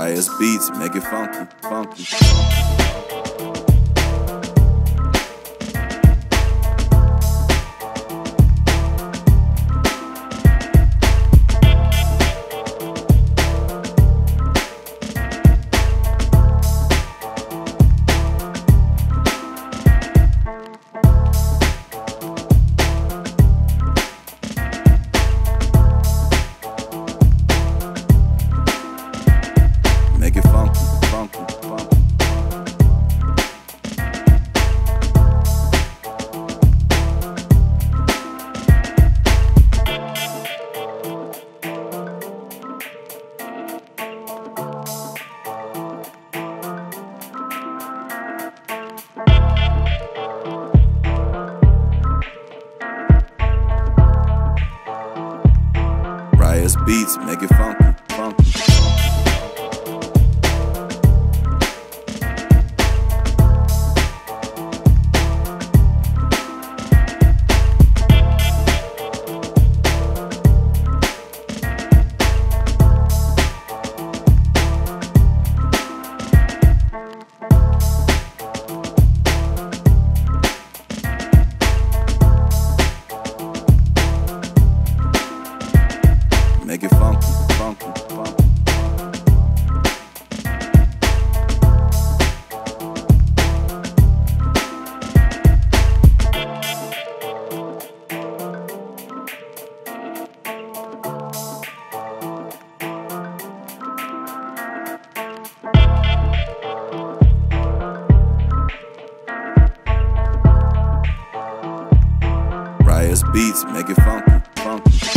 Riot's beats make it funky, funky. Riot's beats make it funky. ass beats, make it funky, funky.